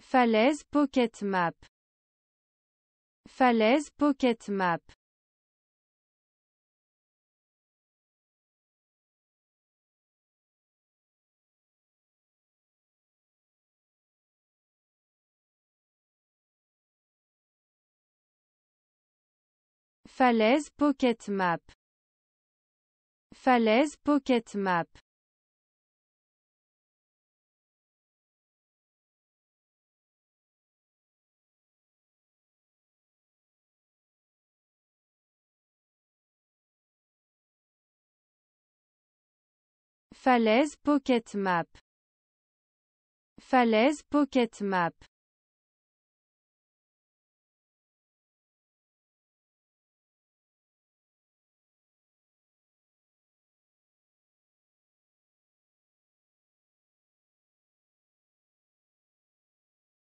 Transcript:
Falaise Pocket Map. Falaise Pocket Map. Falaise Pocket Map. Falaise Pocket Map. Falaise Pocket Map. Falaise Pocket Map.